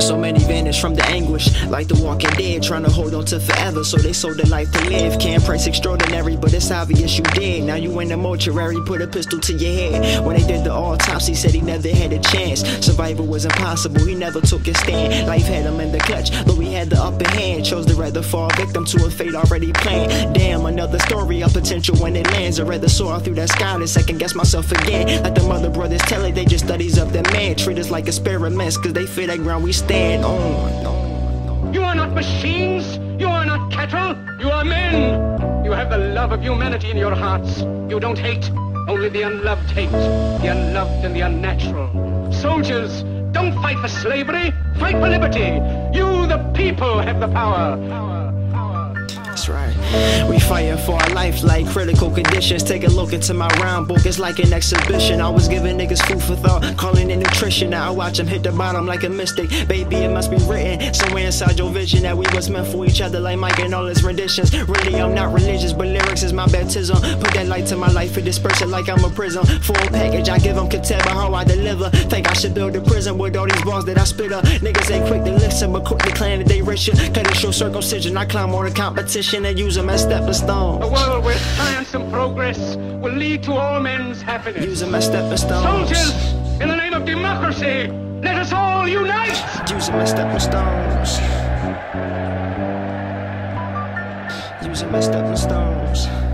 So many vanish from the anguish, like the walking dead, trying to hold on to forever. So they sold their life to live. Can't price extraordinary, but it's obvious you did. Now you in the mortuary, put a pistol to your head. When they did the autopsy, said he never had a chance. Survival was impossible, he never took his stand. Life had him in the clutch, but he had the upper hand. Chose to rather fall victim to a fate already planned. Damn, another story of potential when it lands. I rather soar through that sky than second guess myself again. Like the mother brothers tell it, they just studies of the man. Treat us like experiments, cause they fit that ground we stand on. You are not machines. You are not cattle. You are men. You have the love of humanity in your hearts. You don't hate. Only the unloved hate. The unloved and the unnatural. Soldiers, don't fight for slavery. Fight for liberty. You, the people, have the power. That's right. We fighting for our life like critical conditions. Take a look into my round book, it's like an exhibition. I was giving niggas food for thought, calling it nutrition. Now I watch them hit the bottom like a mystic. Baby, it must be written somewhere inside your vision that we was meant for each other, like Mike and all his renditions. Really, I'm not religious, but lyrics is my baptism. Put that light to my life and disperse it like I'm a prism. Full package, I give them content by how I deliver. Think I should build a prison with all these balls that I spit up. Niggas ain't quick to listen, but quick to claim that they richer. Cut it short circumcision, I climb on the competition and use them as stepping stones. A world where science and progress will lead to all men's happiness. Use them as stepping stones. Soldiers, in the name of democracy, let us all unite! Using as stepping stones. Using as stepping stones.